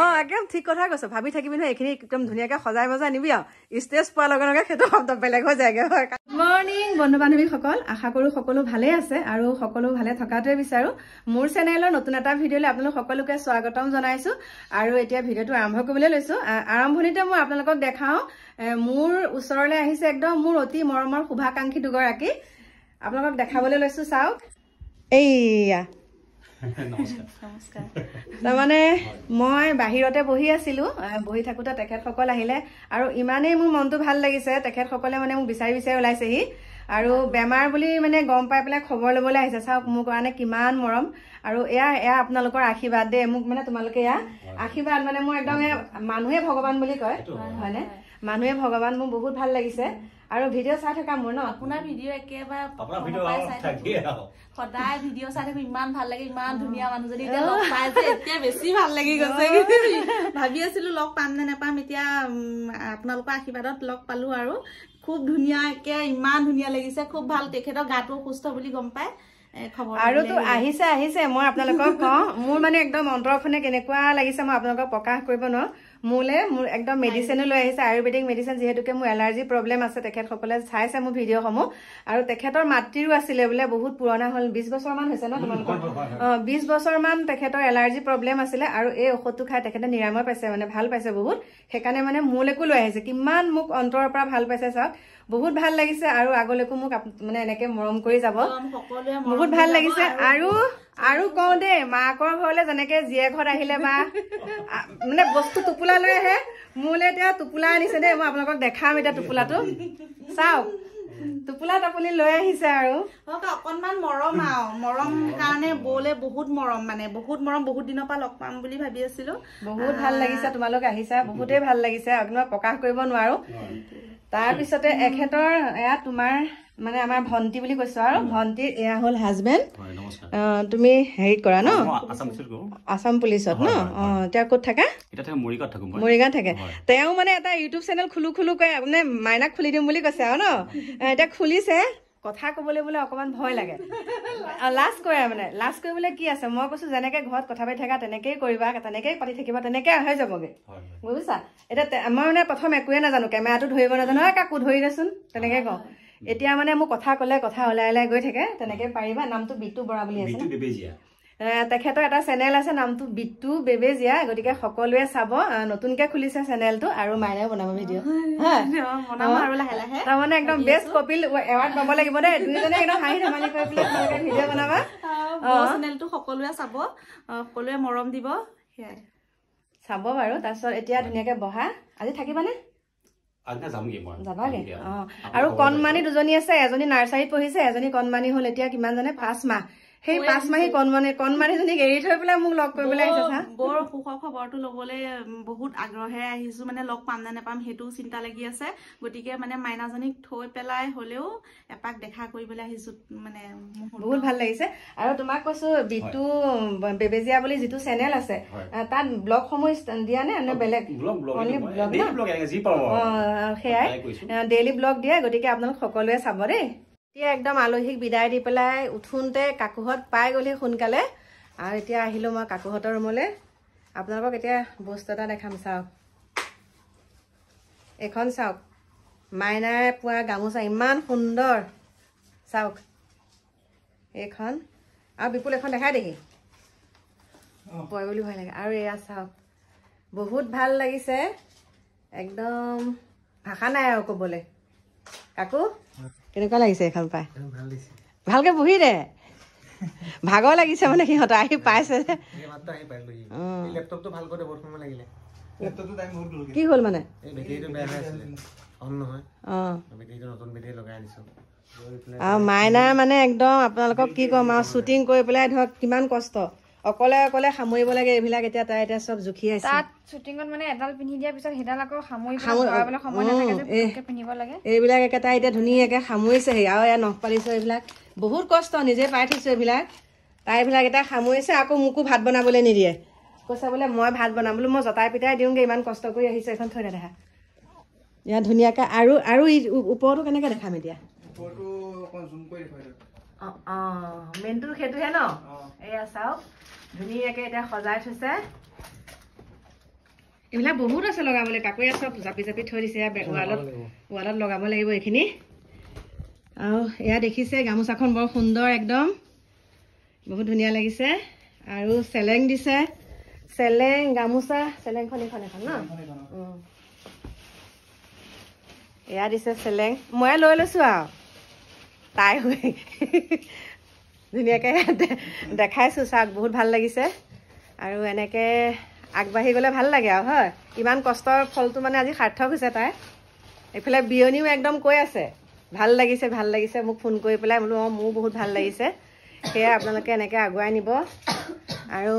অ একদম ঠিক কথা কৈছ ভাবি থাকিবি নহয় এইখিনি একদম ধুনীয়াকে সজাই মজাই নিবি আৰু। ষ্টেজ পোৱাৰ লগে লগে সেইটো শব্দ বেলেগ হৈ যায়গে হয়। মৰ্ণিং বন্ধু বান্ধৱীসকল। আশা কৰো সকলো ভালে আছে আৰু সকলো ভালে থকাটোৱে বিচাৰো। মোৰ চেনেলৰ নতুন এটা ভিডিঅ'লৈ আপোনালোক সকলোকে স্বাগতম জনাইছো আৰু এতিয়া ভিডিঅ'টো আৰম্ভ কৰিবলৈ লৈছো। আৰম্ভণিতে মই আপোনালোকক দেখাও এ, মোৰ ওচৰলৈ আহিছে একদম মোৰ অতি মৰমৰ শুভাকাংক্ষী দুগৰাকী। আপোনালোকক দেখাবলৈ লৈছো চাওক। এইয়া। তাৰমানে মই বাহিৰতে বহি আছিলো বহি থাকোতে তেখেতসকল আহিলে আৰু ইমানেই মোৰ মনটো ভাল লাগিছে তেখেতসকলে মানে মোক বিচাৰি বিচাৰি ওলাইছেহি। আৰু বেমাৰ বুলি মানে গম পাই পেলাই খবৰ ল'বলৈ আহিছে চাওক মোৰ কাৰণে কিমান মৰম। আৰু এয়া এয়া আপোনালোকৰ আশীৰ্বাদ দেই মোক মানে তোমালোকে এয়া আশীৰ্বাদ মানে মোৰ একদম মানুহে ভগৱান বুলি কয় হয়নে? মানুহে ভগৱান মোৰ বহুত ভাল লাগিছে। আৰু ভিডিঅ' চাই থকা মোৰ ন আপোনাৰ ভিডিঅ' একেবাৰে। সদায় ভিডিঅ' চাই থাকো ইমান ভাল লাগে ইমান ধুনীয়া মানুহজনী এতিয়া লগ পাই যে এতিয়া বেছি ভাল লাগি গৈছে। ভাবি আছিলো লগ পাম নে নেপাম এতিয়া আপোনালোকৰ আশীৰ্বাদত লগ পালো আৰু। খুব ধুনীয়াকে ইমান ধুনীয়া লাগিছে খুব ভাল তেখেতৰ গাটো সুস্থ বুলি গম পাই এ, খবৰ আৰু দিবলৈ তো আহিলো। আহিছে আহিছে মই আপোনালোকক কওঁ মোৰ মানে একদম অন্তৰখনে কেনেকুৱা লাগিছে মই আপোনালোকক প্ৰকাশ কৰিব নোৱাৰো। মোলে মোৰ একদম মেডিচিনো লৈ আহিছে আয়ুৰ্বেদিক মেডিচিন যিহেতুকে মোৰ এলাৰ্জি প্ৰব্লেম আছে তেখেতসকলে চাইছে মোৰ ভিডিঅ'সমূহ। আৰু তেখেতৰ মাতৃৰো আছিলে বোলে বহুত পুৰণা হ'ল বিশ বছৰ মান হৈছে ন তোমালোকৰ? অ বিশ বছৰ মান তেখেতৰ এলাৰ্জি প্ৰব্লেম আছিলে আৰু এই ঔষধটো খাই তেখেতে নিৰাময় পাইছে মানে ভাল পাইছে বহুত। সেইকাৰণে মানে মোলৈকো লৈ আহিছে। কিমান মোক অন্তৰৰ পৰা ভাল পাইছে চাওক। বহুত ভাল লাগিছে আৰু আগলৈকো মোক মানে এনেকে মৰম কৰি যাব। বহুত ভাল লাগিছে আৰু আৰু কওঁ দেই মাকৰ ঘৰলে যেনেকে জীয়েক ঘৰত আহিলে বা মানে বস্তু টোপোলা লৈ আহে মোলে এতিয়া টোপোলা আনিছে দেই মই আপোনালোকক দেখাম এতিয়া টোপোলাটো। চাওক টোপোলা টাপোলি লৈ আহিছে আৰু। হওক অকনমান মৰম আৰু মৰম কাৰণে বৌলে বহুত মৰম মানে বহুত মৰম বহুত দিনৰ পৰা লগ পাম বুলি ভাবি আছিলো। বহুত ভাল লাগিছে তোমালোক আহিছা বহুতেই ভাল লাগিছে আপোনাক প্ৰকাশ কৰিব নোৱাৰো। তাৰপিছতে এখেতৰ এয়া তোমাৰ মানে আমাৰ ভন্টি বুলি কৈছো আৰু। ভন্টিৰ এয়া হ'ল হাজবেণ্ড তুমি হেৰিত কৰা ন? আছাম পুলিচত ন? অ এতিয়া ক'ত থাকা? মৰিগাঁৱত থাকো। তেওঁ মানে এটা ইউটিউব চেনেল খুলো খুলো কৈ মানে মাইনাক খুলি দিম বুলি কৈছে আৰু ন? এতিয়া খুলিছে। কথা কবলৈ বোলে অকমান ভয় লাগে। লাজ কৰে মানে। লাজ কৰিবলৈ কি আছে? মই কৈছো যেনেকে ঘৰত কথা পাতি থাকা তেনেকেই কৰিবা তেনেকেই পাতি থাকিবা তেনেকে হৈ যাবগে। বুজিছা? এতিয়া মই মানে প্ৰথম একোৱে নাজানো। কেমেৰাটো ধৰিব নাজানো। "ঐ, কাকো ধৰি দেচোন তেনেকে কওঁ। এতিয়া মানে মোক কথা কলে কথা ওলাই ওলাই গৈ থাকে তেনেকে পাৰিবা নামটো বিটু বৰা বুলি আছে তেখেতৰ এটা চেনেল আছে নামটো বিটু বেবেজীয়া গতিকে সকলোৱে চাব নতুনকে খুলিছে চেনেলটো আৰু মাইনাও বনাব ভিডিঅ' তাৰমানে একদম বেষ্ট কপিল এৱাৰ্ড পাব লাগিব দেই। দুইজনে একদম হাঁহি ধেমালি কৰি পেলাই ভিডিঅ' বনাবা। মোৰ চেনেলটো সকলোৱে চাব সকলোৱে মৰম দিব সেয়াই। চাব বাৰু তাৰপিছত এতিয়া ধুনীয়াকে বহা। আজি থাকিবানে? যাবাগে? যামগে অ। আৰু। কণমানি দুজনী আছে এজনী নাৰ্চাৰীত পঢ়িছে এজনী কণমানি হ'ল এতিয়া কিমান জানে পাঁচ মাহ। সেই পাঁচ মাহী কণমানি কণমানিজনীক এৰি থৈ পেলাই মোক লগ কৰিবলৈ আহিছে চা বৰ সুখৰ খবৰটো লবলৈ বহুত আগ্ৰহেৰে আহিছো মানে লগ পাম নে নেপাম সেইটোও চিন্তা লাগি আছে। গতিকে মানে মাইনাজনীক থৈ পেলাই হলেও এপাক দেখা কৰিবলৈ আহিছো মানে। বহুত ভাল লাগিছে। আৰু তোমাক কৈছো বিটু বেবেজীয়া বুলি যিটো চেনেল আছে তাত ব্লগ সমূহ দিয়া নে? নে বেলেগ। সেয়াই। ডেইলি ব্লগ দিয়ে গতিকে আপোনালোক সকলোৱে চাব দেই। এতিয়া একদম আলহীক বিদায় দি পেলাই উঠোনতে কাকুহঁত পাই গ'লহি সোনকালে। আৰু এতিয়া আহিলো মই কাকুহঁতৰ ৰুমলৈ। আপোনালোকক এতিয়া বস্তু এটা দেখাম চাওক। এইখন চাওক। মাইনাই পোৱা গামোচা ইমান সুন্দৰ। চাওক। এইখন। আৰু বিপুল এখন দেখাই দেখি। পয় বুলি ভয় লাগে। আৰু এয়া চাওক। বহুত ভাল লাগিছে। একদম ভাষা নাই আৰু ক'বলৈ। কাকু? কেনেকুৱা লাগিছে এইখন পাই ভালকে বহি দে। ভাগৰ লাগিছে মানে সিহঁতৰ আহি পাইছে কি হ'ল মানে? আৰু মাইনাৰ মানে একদম আপোনালোকক কি ক'ম আৰু শ্বুটিং কৰি পেলাই ধৰক কিমান কষ্ট। অকলে অকলে সামৰিব লাগে এইবিলাক এতিয়া তাই এতিয়া চব জুখি আছে। তাত শ্বুটিঙত মানে এডাল পিন্ধি দিয়াৰ পিছত সেইডাল আকৌ সামৰি পেলাই সামৰি- ভৰাবলৈ সময় নাথাকে যে পিন্ধিব লাগে। এইবিলাক একে তাই এতিয়া ধুনীয়াকে সামৰিছেহি আৰু এয়া নখ পালিছে এইবিলাক। বহুত কষ্ট নিজে পাই থৈছো এইবিলাক। তাই এইবিলাক এতিয়া সামৰিছে আকৌ মোকো ভাত বনাবলৈ নিদিয়ে। কৈছে বোলে মই ভাত বনাম। বোলো মই জতাই পিতাই দিওঁগে ইমান কষ্ট কৰি আহিছে এখন থৈ দে দেখা ইয়াত ধুনীয়াকে আৰু আৰু ওপৰতো কেনেকে দেখাম এতিয়া? অঁ অঁ মেইনটো সেইটোহে ন? এয়া চাওক ধুনীয়াকে এতিয়া সজাই থৈছে। এইবিলাক বহুত আছে লগাবলৈ কাকুৱে চব জাপি জাপি থৈ দিছে ৱালত ৱালত লগাব লাগিব এইখিনি। আৰু এয়া দেখিছে গামোচাখন বৰ সুন্দৰ একদম। বহুত ধুনীয়া লাগিছে। আৰু চেলেং দিছে। চেলেং গামোচা চেলেংখন এইখন এখন ন। এয়া দিছে চেলেং। ময়ে লৈ লৈছো আৰু। তাই হৈ ধুনীয়াকৈ দেখাইছো চাওক বহুত ভাল লাগিছে। আৰু এনেকৈ আগবাঢ়ি গ'লে ভাল লাগে আৰু হয়। ইমান কষ্টৰ ফলটো মানে আজি সাৰ্থক হৈছে তাই। এইফালে বিয়নীও একদম কৈ আছে ভাল লাগিছে ভাল লাগিছে মোক ফোন কৰি পেলাই বোলো অঁ মোৰো বহুত ভাল লাগিছে। সেয়া আপোনালোকে এনেকৈ আগুৱাই নিব। আৰু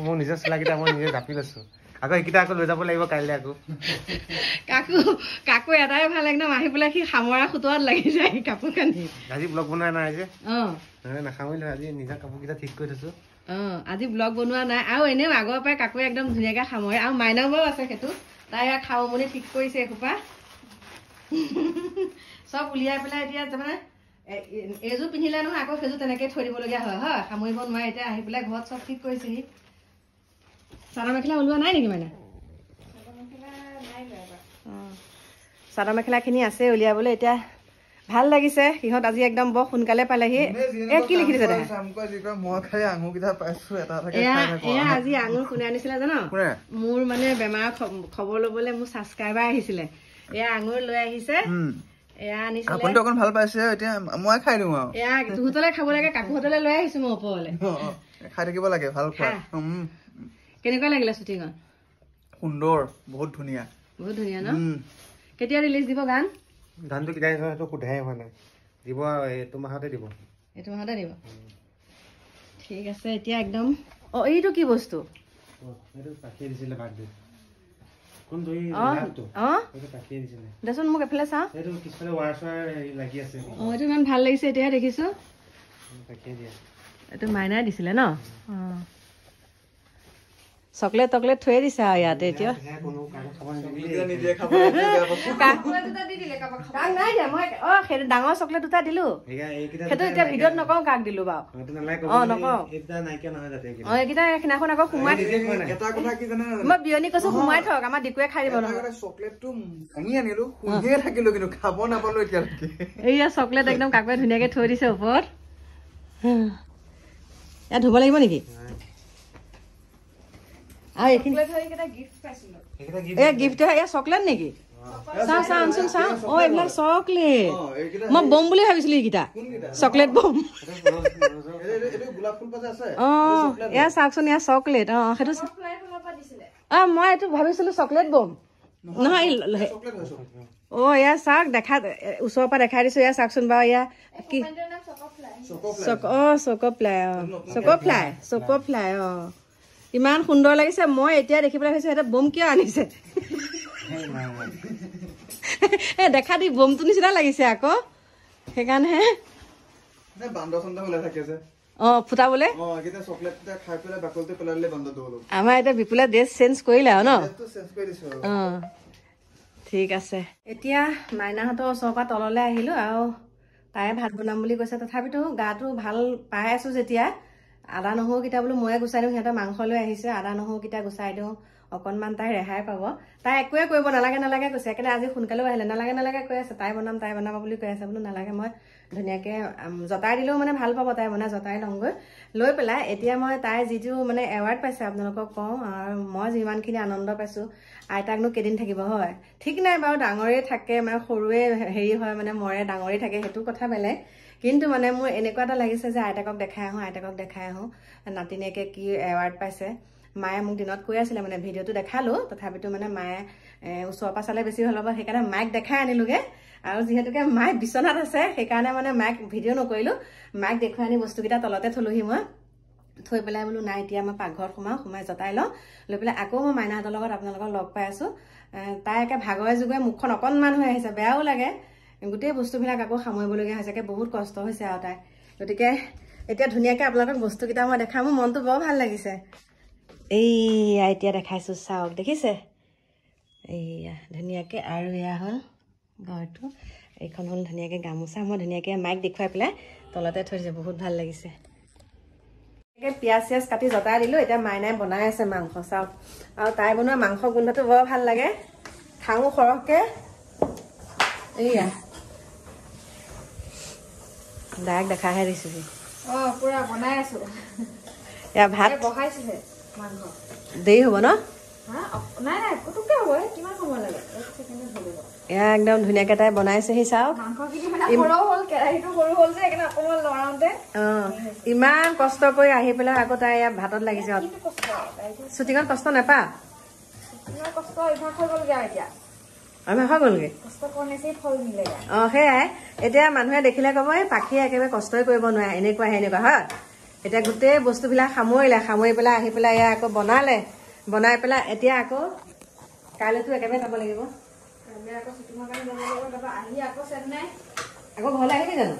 মোৰ নিজৰ চোলাকেইটা মই নিজে জাপি লৈছো। আকৌ এইকেইটা আকৌ লৈ যাব লাগিব কাইলৈ আকৌ। কাকু কাকু এটাই ভাল একদম আহি পেলাই সি সামৰা সুতোৱাত লাগি যায় কাপোৰ কানি। আজি ব্লগ বনোৱা নাই যে? অঁ। নাখামিলো আজি নিজৰ কাপোৰকেইটা ঠিক কৰি থৈছো। অঁ আজি ব্লগ বনোৱা নাই আৰু এনেও আগৰ পৰাই কাকুৱে একদম ধুনীয়াকৈ সামৰে আৰু মাইনাবাও আছে সেইটো তাই ইয়াক খাওঁ বুলি ঠিক কৰিছে এসোপা। চব উলিয়াই পেলাই এতিয়া তাৰমানে এইযোৰ পিন্ধিলে নহয় আকৌ সেইযোৰ তেনেকৈ থৈ দিবলগীয়া হয় হয় সামৰিব নোৱাৰে এতিয়া আহি পেলাই ঘৰত চব ঠিক কৰিছেহি। চাদৰ মেখেলা ওলোৱা নাই নেকি মানে? অঁ চাদৰ মেখেলাখিনি আছে উলিয়াবলৈ এতিয়া ভাল লাগিছে। সিহঁত আজি একদম বৰ সোনকালে পালেহি। এ কি লিখি দিছে এয়া আজি আঙুৰ কোনে আনিছিলে জানো? কোনে? মোৰ মানে বেমাৰৰ খ- খবৰ ল'বলৈ মোৰ ছাবস্ক্ৰাইবাৰ আহিছিলে। এয়া আঙুৰ লৈ আহিছে। এয়া আনিছিলে। আপুনিতো অকণ ভাল পাইছে এতিয়া মই খাই দিওঁ আৰু। এয়া তুহঁতলে খাব লাগে কাকুহঁতলে লৈ আহিছো মই ওপৰলে। খাই থাকিব লাগে ভাল খোৱা কেনেকুৱা লাগিলে শ্বুটিঙত সুন্দৰ বহুত ধুনীয়া। বহুত ধুনীয়া ন? কেতিয়া ৰিলিজ দিব গান? ধানটো কেতিয়া আহিছে সেইটো সোধাই হোৱা নাই। দিব এইটো মাহতে দিব। এইটো মাহতে দিব? ঠিক আছে এতিয়া একদম। অ এইটো কি বস্তু? দেচোন মোক এফালে চাওঁ। অ এইটো ইমান ভাল লাগিছে এতিয়াহে দেখিছো। এইটো মাইনাই দিছিলে ন? অ। চকলেট টকলেট থৈয়ে দিছে আৰু ইয়াতে এতিয়া। কাকো নাই দিয়া মই অ সেইটো ডাঙৰ চকলেট দুটা দিলো। সেইটো এতিয়া ভিডিঅ'ত নকওঁ কাক দিলো বাৰু। অ, নকওঁ। অ এইকেইটা সেইদিনাখন আকৌ সোমাই মই বিয়নী কৈছো সোমাই থওক আমাৰ ডিকুৱে খাই দিব নহয়। এইয়া চকলেট একদম কাকুৱে ধুনীয়াকে থৈ দিছে ওপৰত। ইয়াত ধুব লাগিব নেকি? আৰু এইখিনি এয়া গিফ্ট এয়া চকলেট নেকি? চাওঁ চাওঁ আনচোন চাওঁ। অ এইবিলাক চকলেট। মই বম বুলি ভাবিছিলো এইকেইটা। চকলেট বম। এইটো- এইটো- এইটো গোলাপ ফুল পাতে আছে। অ এয়া চাওকচোন এয়া চকলেট। অ সেইটো অ মই এইটো ভাবিছিলো চকলেট বম। নহয় এই। অ এয়া চাওক দেখা ওচৰৰ পৰা দেখাই দিছো। এয়া চাওকচোন বাৰু এয়া কি চক অ চক ফ্লাই অ। চক ফ্লাই চক ফ্লাই অ। ইমান সুন্দৰ লাগিছে। মই এতিয়া দেখি পেলাই ভাবিছো সিহঁতে বম কিয় আনিছে? এ দেখা দি বমটো নিচিনা লাগিছে আকৌ। সেইকাৰণেহে। অ ফুটাবলে? আমাৰ এতিয়া বিপুলে ড্ৰেছ চেঞ্জ কৰিলে আৰু ন? অ ঠিক আছে। এতিয়া মাইনাহঁতৰ ওচৰৰ পৰা তললৈ আহিলো আৰু তাই ভাত বনাম বুলি কৈছে। তথাপিতো গাটো ভাল পাই আছো যেতিয়া। আদা নহৰুকেইটা বোলো ময়ে গুচাই দিওঁ সিহঁতে মাংস লৈ আহিছে আদা নহৰুকেইটা গুচাই দিওঁ অকণমান তাই ৰেহাই পাব। তাই একোৱে কৰিব নালাগে নালাগে কৈছে। সেইকাৰণে আজি সোনকালেও আহিলে নালাগে নালাগে কৈ আছে তাই বনাম তাই বনাব বুলি কৈ আছে বোলো নালাগে মই ধুনীয়াকৈ জতাই দিলেও মানে ভাল পাব তাই বনাই জতাই লওঁগৈ। লৈ পেলাই এতিয়া মই তাই যিটো মানে এৱাৰ্ড পাইছে আপোনালোকক কওঁ আৰু মই যিমানখিনি আনন্দ পাইছোঁ আইতাকনো কেইদিন থাকিব হয়। ঠিক নাই বাৰু ডাঙৰেই থাকে মানে সৰুৱে হেৰি হয় মানে মৰে ডাঙৰেই থাকে সেইটো কথা বেলেগ। কিন্তু মানে মোৰ এনেকুৱা এটা লাগিছে যে আইতাকক দেখাই আহোঁ আইতাকক দেখাই আহোঁ। নাতিনীয়েকে কি এৱাৰ্ড পাইছে। মায়ে মোক দিনত কৈ আছিলে মানে ভিডিঅ'টো দেখালোঁ। তথাপিতো মানে মায়ে ওচৰৰ পৰা চালে বেছি ভাল হ'ব। সেইকাৰণে মাইক দেখাই আনিলোগে। আৰু যিহেতুকে মায়ে বিচনাত আছে সেইকাৰণে মানে মাইক ভিডিঅ' নকৰিলোঁ। মাইক দেখুৱাই আনি বস্তুকেইটা তলতে থলোহি মই। থৈ পেলাই বোলো নাই এতিয়া মই পাকঘৰত সোমাওঁ সোমাই জতাই লওঁ। লৈ পেলাই আকৌ মই মাইনাহঁতৰ লগত আপোনালোকক লগ পাই আছোঁ। তাই একে ভাগৰে যুগৰে মুখখন অকণমান হৈ আহিছে। বেয়াও লাগে। গোটেই বস্তুবিলাক আকৌ সামৰিবলগীয়া হৈছে বহুত কষ্ট হৈছে আৰু তাই। গতিকে এতিয়া ধুনীয়াকৈ আপোনালোকক বস্তুকেইটা মই দেখাম মনটো বৰ ভাল লাগিছে। এইয়া এতিয়া দেখাইছোঁ চাওক দেখিছে? এইয়া ধুনীয়াকৈ আৰু এয়া হ'ল ঘৰটো। এইখন হ'ল ধুনীয়াকৈ গামোচা মই ধুনীয়াকৈ মাইক দেখুৱাই পেলাই তলতে থৈ দিছে বহুত ভাল লাগিছে। পিঁয়াজ চিয়াজ কাটি জতাই দিলো এতিয়া মাইনাই বনাই আছে মাংস চাওক। আৰু তাই বনোৱা মাংস গোন্ধটো বৰ ভাল লাগে। খাওঁ সৰহকে। এইয়া। ডাইৰেক্ট দেখাহে দিছো অ পুৰা বনাই আছো। এয়া ভাত? এই বহাইছোহে মাংস। দেৰি হ'ব ন? হা অ- নাই নাই পুতুককে হ'ব এই কিমান সময় লাগে? এক ছেকেণ্ডত হৈ যাব। এয়া একদম ধুনীয়াকে তাই বনাইছেহি চাওক। ইমান কষ্ট কৰি আহি পেলাই আকৌ তাই ইয়াত ভাতত লাগিছে। শ্বুটিঙত কষ্ট নাপা? কষ্ট অভ্যাস হৈ গ'লগে এতিয়া। আমি হৈ গ'লগে অঁ সেয়াই। এতিয়া মানুহে দেখিলে ক'ব এই পাখিয়ে একেবাৰে কষ্টই কৰিব নোৱাৰে এনেকুৱা এনেকুৱা হয়? এতিয়া গোটেই বস্তুবিলাক সামৰিলে সামৰি পেলাই আহি পেলাই এয়া আকৌ বনালে। বনাই পেলাই এতিয়া আকৌ কাইলৈতো একেবাৰে যাব লাগিব। আকৌ ঘৰলৈ আহিবি জানো?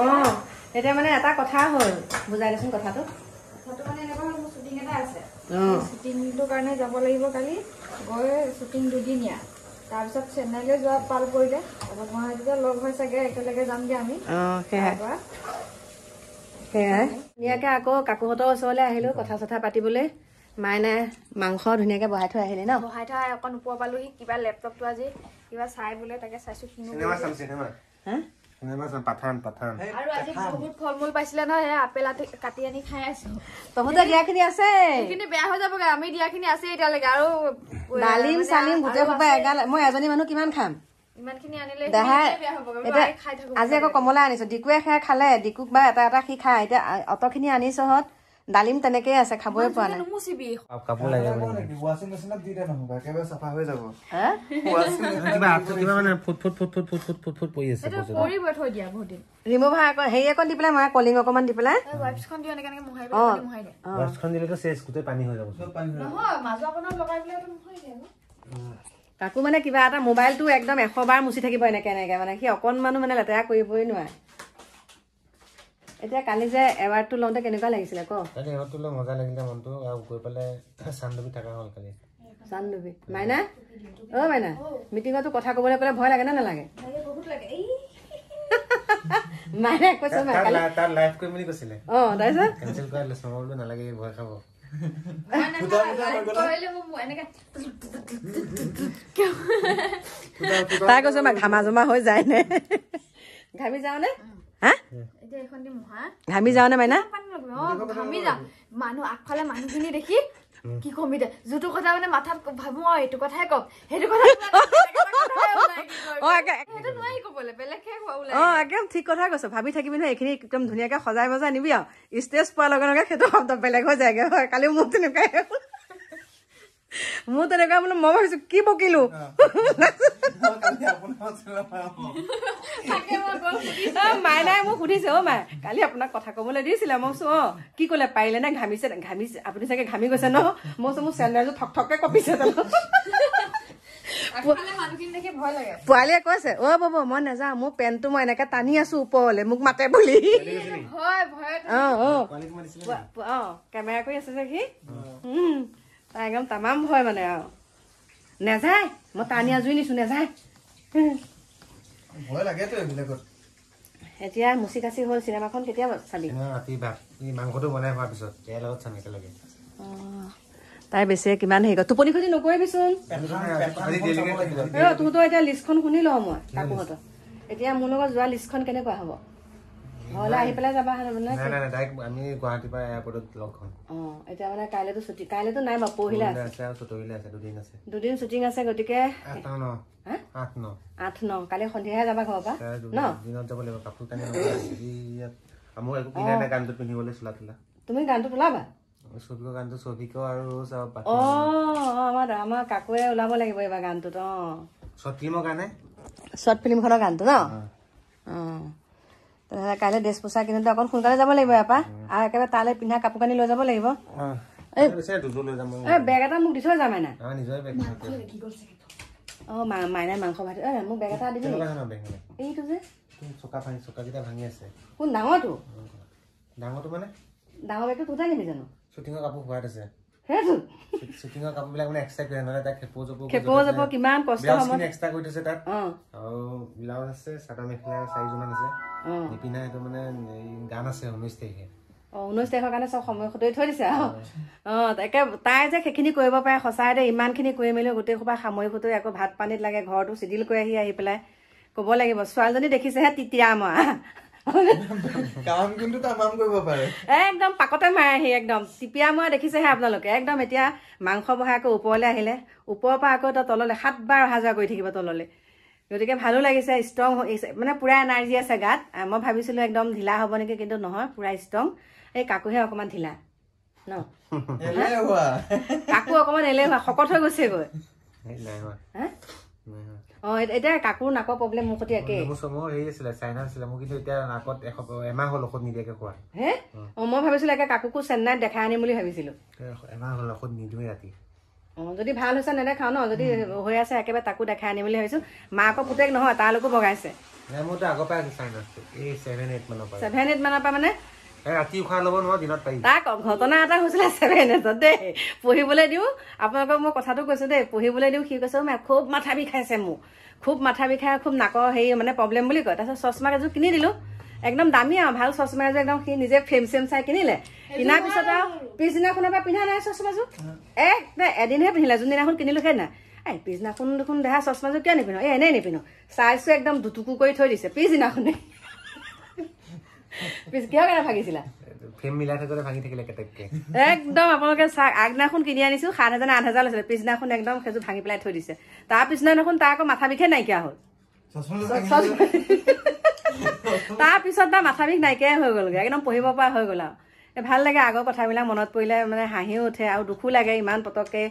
অঁ এতিয়া মানে এটা কথা হ'ল বুজাই দেচোন কথাটো। শ্বুটিংটোৰ কাৰণে যাব লাগিব কালি। গৈ শ্বুটিং দুদিনীয়া তাৰপিছত চেন্নাইলৈ যোৱা পাল পৰিলে। তাৰপৰা গুৱাহাটীতে লগ হৈ চাগে একেলগে যামগে আমি। সেয়াই। তাৰপৰা সেয়াই। ধুনীয়াকে আকৌ কাকুহঁতৰ ওচৰলৈ আহিলো কথা চথা পাতিবলৈ। মাইনাই মাংস ধুনীয়াকে বহাই থৈ আহিলে ন? বহাই থৈ অকণ ওপৰ পালোহি কিবা লেপটপটো আজি কিবা চাই বোলে তাকে চাইছো কিনো পাঠান পাঠান আৰু আজি বহুত ফল মূল পাইছিলে নহয় সেই আপেল আটি- কাটি আনি খাই আছো। তহঁতে দিয়াখিনি আছে? সেইখিনি বেয়া হৈ যাবগে আমি দিয়াখিনি আছে এতিয়ালৈকে আৰু ডালিম মানে চালিম আৰু গোটেই সোপা আছে। এগাল মই এজনী মানুহ কিমান খাম? ইমানখিনি আনিলে দেহাই সেইখিনিয়ে বেয়া হ'বগে। এতিয়া মই খাই থাকো আজি আকৌ কমলা আনিছো ডিকুৱে খাই খালে ডিকুক বা এটা এটা সি খাই এতিয়া অতখিনি আনিছোহত ডালিম তেনেকেই আছে খাবই পোৱা নাই। কাকো মানে কিবা এটা মোবাইলটো একদম এশ বাৰ মুচি থাকিব এনেকে এনেকে মানে সি অকণমানো মানে লেতেৰা কৰিবই নোৱাৰে। এতিয়া কালি যে এৱাৰ্ডটো লওঁতে কেনেকুৱা লাগিছিলে ক? কালি এবাৰটো লৈ মজা লাগিলে মনটো আৰু গৈ পেলাই চান্দবী থকা হ'ল কালি। চান্দুবি। মাইনা? অ মাইনা। মিটিঙতো কথা ক'বলৈ ক'লে ভয় লাগে নে নালাগে? কৈছে তাত লাইভ কৰিম বুলি কৈছিলে। অ তাৰপিছত? কেঞ্চেল লৈছো মই বোলো ভয় খাব। তাই কৈছে মা ঘামা জমা হৈ যায় নে? ঘামি যাওঁ নে দি ঘামি যাওঁ নে মাইনা? মানুহ আগফালে মানুহখিনি দেখি কি কম এতিয়া যিটো কথা মানে মাথাত ভাবো অ এইটো কথাই কম। সেইটো কথা অ। একদম ঠিক কথা কৈছ। ভাবি থাকিবি নহয় এইখিনি একদম ধুনীয়াকে সজাই বজাই নিবি আৰু। ষ্টেজ পোৱাৰ লগে লগে সেইটো শব্দ বেলেগ হৈ যায়গে। হয় কালি মোক তেনেকুৱাই। মোৰ তেনেকুৱা বোলো মই ভাবিছো কি বকিলো মই মাইনাই মোক সুধিছে অ মাই কালি আপোনাক কথা কবলৈ দিছিলে মই কৈছো অ কি কলে পাৰিলে নে ঘামিছে ঘামিছে আপুনি চাগে ঘামি গৈছে ন মই কৈছো মোৰ চেণ্ডেলযোৰ থক থককে কঁপিছে পোৱালীয়ে কৈছে অ বাবু মই নাযাওঁ মোৰ পেণ্টটো মই এনেকে টানি আছো ওপৰলে মোক মাতে বুলি অ অ কেমেৰা কৰি আছে যে সি তাৰ একদম তামাম ভয় মানে আৰু। নেযায় মই টানি আজৰি নিছো নেযায়। ভয় লাগেতো এইবিলাকত। এতিয়া মুচি কাচি হ'ল চিনেমাখন কেতিয়া চাবি? ৰাতি মাংসটো বনাই খোৱাৰ পিছত ইয়াৰ লগত চাম একেলগে। তাই বেছিয়ে কিমান হেৰি কৰে টোপনি খতি নকৰিবিচোন। তহঁতৰ এতিয়া লিষ্টখন শুনি লওঁ মই কাকুহঁতৰ। এতিয়া মোৰ লগত যোৱা লিষ্টখন কেনেকুৱা হ'ব? ঘৰলৈ আহি পেলাই যাবা মানে নাই নাই নাই ডাইৰেক্ট আমি গুৱাহাটীৰ পৰা এয়াৰপৰ্টত লগ হ'ম। অ এতিয়া মানে কাইলৈতো ছুটি কাইলৈতো নাই বাৰু পৰহিলে পৰহিলে আছে। আছে আৰু চতৰিলে আছে দুদিন আছে। দুদিন শ্বুটিং আছে গতিকে আঠ ন হা? আঠ ন। আঠ ন কালি সন্ধিয়াহে যাবা ঘৰৰ পৰা তাৰে ন? দুদিন- দিনত যাব লাগিব কাপোৰ কানি ল'ব লাগিব। এই ইয়াত মোৰ একো কিনাই নাই গানটো পিন্ধিবলৈ চোলা তোলা। তুমি গানটো ওলাবা গানটো আৰু অ আমাৰ আমাৰ কাকুৱে ওলাব লাগিব এইবাৰ গানটোত অ। শ্বৰ্ট ফিল্মৰ কাৰণে? শ্বৰ্ট ফিল্মখনৰ গানটো ন? অ। কাইলৈ ড্ৰেছ পোছাক কিনোতে অকণ সোনকালে যাব লাগিব ইয়াৰ পৰা। আৰু একেবাৰে তালৈ পিন্ধা কাপোৰ কানি লৈ যাব লাগিব। বেগ এটা মোক দি থৈ যাম মাইনা। অ মা মাইনাই মাংস এই মোক বেগ এটা দিবি। এইটো যে। চকা ভাঙি চকাকেইটা ভাঙি আছে। কোন ডাঙৰটো? ডাঙৰটো মানে? ডাঙৰ বেগটো তোতে নিবি জানো? শ্বুটিঙৰ কাপোৰ হোৱাত আছে। শ্বুটিঙৰ কাপোৰবিলাক মানে এক্সট্ৰা কৰি নহ'লে তাত খেপৌ জপৌ খেপৌ যাব কিমান কষ্ট হ'ব এক্সট্ৰা কৰি থৈছে তাত। আৰু ব্লাউজ আছে চাদৰ মেখেলা চাৰিযোৰমান আছে। সেইটো মানে গান আছে ঊনৈছ তাৰিখে। অ ঊনৈছ তাৰিখৰ কাৰণে চব সময় সদৰি থৈ দিছে আৰু। অ। তাকে তাই যে সেইখিনি কৰিব পাৰে সঁচাই দে ইমানখিনি কৰি মেলি গোটেই সোপা সামৰি সুতৰি আকৌ ভাত পানীত লাগে ঘৰটো চিডিল কৰি আহি আহি পেলাই ক'ব লাগিব ছোৱালীজনী দেখিছেহে তিতিয়া মৰা কাম কিন্তু তামাম কৰিব পাৰে। একদম পাকতে মাৰে আহি একদম। টিপিয়া মৰা দেখিছেহে আপোনালোকে। একদম এতিয়া মাংস বহাই আকৌ ওপৰলৈ আহিলে। ওপৰৰ পৰা আকৌ তই তললৈ সাতবাৰ অহা যোৱা কৰি থাকিব তললৈ। গতিকে ভালো লাগিছে ষ্ট্ৰং মানে পূৰা এনাৰ্জি আছে গাত। মই ভাবিছিলোঁ একদম ঢিলা হ'ব নেকি কিন্তু নহয় পূৰা ষ্ট্ৰং। এই কাকুহে অকণমান ঢিলা। ন? কাকু অকণমান এলেহুৱা শকত হৈ গৈছেগৈ। এই নাই হোৱা হা নাই হোৱা অঁ এতিয়া কাকুৰ নাকৰ প্ৰব্লেম মোৰ সৈতে একেই। মোৰ চমুৰ হেৰি আছিলে চাইনা আছিলে মোৰ কিন্তু এতিয়া নাকত এসপ্তাহ এমাহ হ'ল ঔষধ নিদিয়াকৈ খোৱা। হে? অঁ মই ভাবিছিলোঁ একে কাকুকো চেন্নাইত দেখাই আনিম বুলি ভাবিছিলোঁ। এমাহ হ'ল ঔষধ নিদিওঁৱে ৰাতি। অঁ যদি ভাল হৈছে নেদেখাওঁ ন যদি হৈ আছে একেবাৰে তাকো দেখাই আনিম বুলি ভাবিছোঁ মাকৰ পুতেক নহয় তালৈকো বগাইছে আগৰ পৰা এইট মানৰ পৰা মানে ৰাতি উশাহ ল'ব নোৱাৰো দিনত পাৰি তাৰ ক- ঘটনা এটা হৈছিলে ছেভেন এইটত দেই। পঢ়িবলৈ দিওঁ আপোনালোকক মই কথাটো কৈছোঁ দেই। পঢ়িবলৈ দিওঁ সি কৈছে মে খুব মাথা বিষাইছে মোৰ। খুব মাথা বিষাই খুব নাকৰ হেৰি মানে প্ৰব্লেম বুলি কয়। তাৰপিছত চশমা এযোৰ কিনি দিলোঁ। একদম দামী আৰু ভাল চশমা এযোৰ একদম সি নিজে ফ্ৰেম চেম চাই কিনিলে। কিনাৰ পিছত আৰু পিছদিনাখনৰ পৰা পিন্ধা নাই চশমাযোৰ এক নাই এদিনহে পিন্ধিলে যোনদিনাখন কিনিলোঁ সেইদিনা। এই পিছদিনাখন দেখোন দেহা চশমাযোৰ কিয় নিপিন্ধো? এই এনেই নিপিন্ধো। চাইছোঁ একদম দুটুকু কৰি থৈ দিছে পিছদিনাখনে। পিছ কিহৰ কাৰণে ভাগিছিলা? ফ্ৰেম মিলাই থাকোঁতে ভাঙি থাকিলে একদম আপোনালোকে চাওক আগদিনাখন কিনি আনিছো সাত হাজাৰ আঠ হাজাৰ লৈছিলে। পিছদিনাখন একদম সেইযোৰ ভাঙি পেলাই থৈ দিছে। তাৰ পিছদিনাখন তাৰ আকৌ মাথা বিষে নাইকিয়া হ'ল। তাৰ পিছত তাৰ মাথা বিষ নাইকিয়াই হৈ গ'লগৈ। একদম পঢ়িব পৰা হৈ গ'ল আৰু। ভাল লাগে আগৰ কথাবিলাক মনত পৰিলে মানে হাঁহিও উঠে আৰু দুখো লাগে ইমান পটককৈ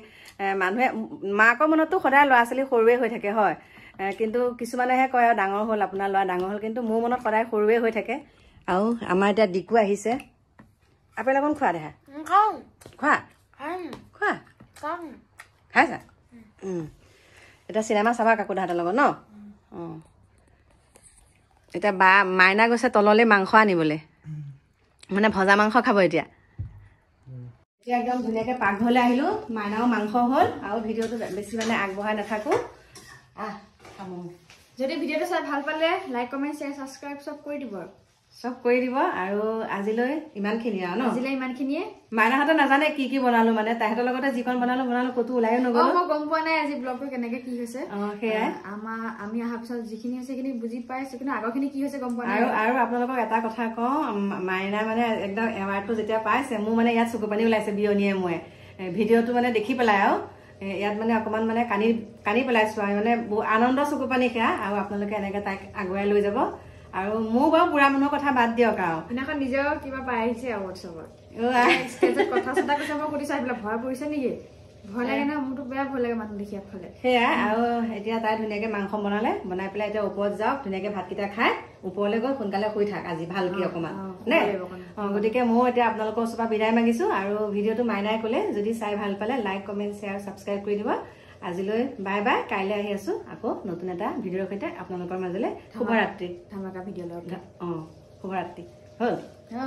মানুহে মাকৰ মনততো সদায় ল'ৰা ছোৱালী সৰুৱে হৈ থাকে হয়। কিন্তু কিছুমানেহে কয় আৰু ডাঙৰ হ'ল আপোনাৰ ল'ৰা ডাঙৰ হ'ল। কিন্তু মোৰ মনত সদায় সৰুৱে হৈ থাকে। আৰু আমাৰ এতিয়া ডিকু আহিছে। আপেল অকণ খোৱা দেহা খোৱা? খোৱা? খাইছা। এতিয়া চিনেমা চাবা কাকু দাহঁতৰ লগত ন? অঁ এতিয়া বা মাইনা গৈছে তললৈ মাংস আনিবলৈ। মানে ভজা মাংস খাব এতিয়া। এতিয়া একদম ধুনীয়াকৈ পাকঘৰলৈ আহিলোঁ। মাইনাও মাংস হ'ল আৰু ভিডিঅ'টো বেছি মানে আগবঢ়াই নাথাকোঁ। আহ যদি ভিডিঅ'টো চাই ভাল পালে লাইক কমেণ্ট শ্বেয়াৰ ছাবস্ক্ৰাইব চব কৰি দিব। আৰু চব কৰি দিব আৰু আজিলৈ ইমানখিনি আৰু ন? আজিলৈ ইমানখিনিয়ে? মাইনাহঁতে নাজানে কি কি বনালো মানে তাহাঁতৰ লগতে যিকণ বনালো বনালো ক'তো ওলাইও অ নগ'লো মই গম পোৱা নাই আজি ব্লগটো কেনেকে কি হৈছে। অঁ সেয়াই। আমাৰ আমি অহাৰ পিছত যিখিনি হৈছে সেইখিনি বুজি পাইছো কিন্তু আগৰখিনি কি হৈছে গম পোৱা নাই। আৰু আৰু আপোনালোকক এটা কথা কওঁ মাইনা মানে একদম এৱাৰ্ডটো যেতিয়া পাইছে মোৰ মানে ইয়াত চকু পানী ওলাইছে বিয়নীয়ে মই ভিডিঅ'টো মানে দেখি পেলাই আৰু ইয়াত মানে অকণমান মানে কানি কানি পেলাইছো আৰু মানে আনন্দ চকু পানী সেয়া আৰু আপোনালোকে এনেকে তাইক আগুৱাই লৈ যাব। আৰু মোৰ বাৰু বুঢ়া মানুহৰ কথা বাদ দিয়ক আৰু। সেইদিনাখন নিজেও কিবা পাই আহিছে আৰু। ষ্টেজত কথা চথা কৈছে মই সুধিছো আহিবলৈ ভয় পৰিছে নেকি? ভয় লাগে না মোৰতো বেয়া ভয় লাগে মানুহ দেখি আগফালে সেয়াই আৰু এতিয়া তাই ধুনীয়াকে মাংস বনালে বনাই পেলাই এতিয়া ওপৰত যাওক ধুনীয়াকে ভাতকেইটা খাই ওপৰলৈ গৈ সোনকালে শুই থাক আজি ভালকে অকণমান নে। অ গতিকে ময়ো এতিয়া আপোনালোকৰ ওচৰৰ পৰা বিদায় মাগিছো আৰু ভিডিঅ'টো মাইনাই ক'লে যদি চাই ভাল পালে লাইক কমেণ্ট শ্বেয়াৰ ছাবস্ক্ৰাইব কৰি দিব। আজিলৈ বাই বাই কাইলৈ আহি আছো আকৌ নতুন এটা ভিডিঅ'ৰ সৈতে আপোনালোকৰ মাজলৈ শুভৰাত্ৰি। ধামাকা ভিডিঅ' লগ অ শুভৰাত্ৰি। হ'ল? অ।